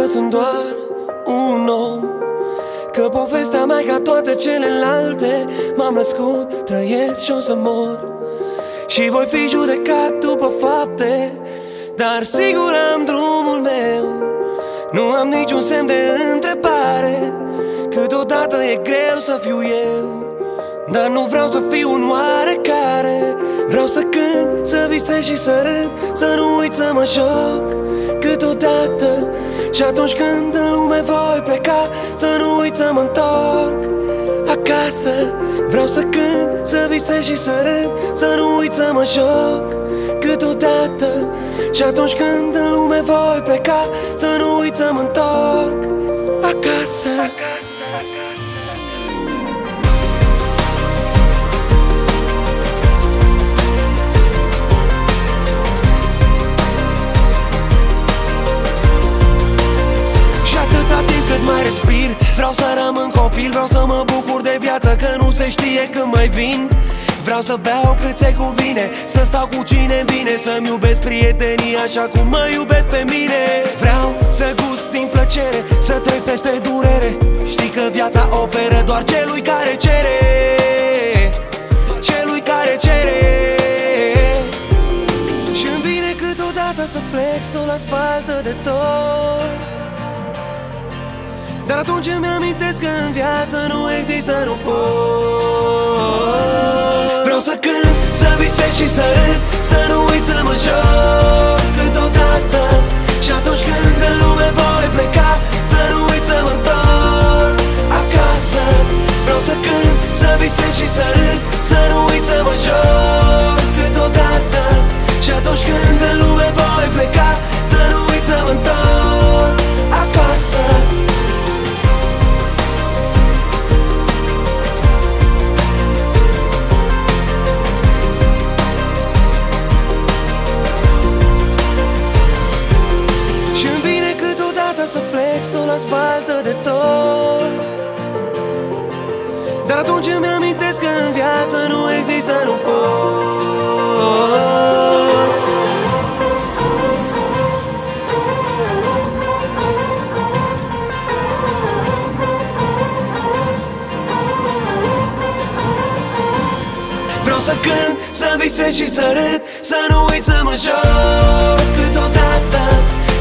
sunt doar un om. Că povestea mea ca toate celelalte. M-am născut, trăiesc și o să mor. Și voi fi judecat după fapte. Dar sigur am drumul meu. Nu am niciun semn de întrebare. Câteodată e greu să fiu eu. Dar nu vreau să fiu un oarecare. Vreau să cânt, să visez și să râd. Să nu uit să mă joc. Câteodată Și atunci când în lume voi pleca Să nu uit să mă întorc acasă Vreau să cânt, să visez și să râd Să nu uit să mă joc câteodată Și atunci când în lume voi pleca Să nu uit să mă întorc acasă, acasă. Vreau să rămân copil, vreau să mă bucur de viață Că nu se știe când mai vin. Vreau să beau cât se cuvine Să stau cu cine vine Să-mi iubesc prietenii așa cum mă iubesc pe mine. Vreau să gust din plăcere Să trec peste durere. Știi că viața oferă doar celui care cere. Celui care cere. Și-mi vine câteodată să plec Să o las de tot dar atunci îmi amintesc că în viață nu există nu pot Vreau să cânt, să visez și să râd Să nu Dar atunci îmi amintesc că în viață nu există nu pot Vreau să cânt, să visez și să râd Să nu uit să mă joc câteodată.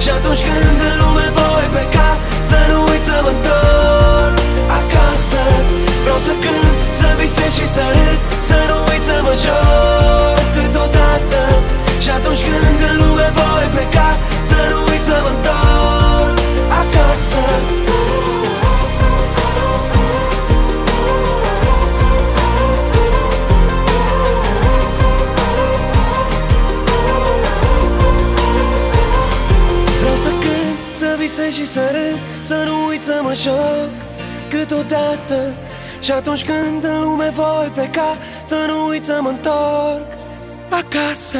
Și atunci când în lume voi pleca Să nu să râd Să nu uit să mă joc câteodată. Și atunci când în lume voi pleca Să nu uit să mă întorc acasă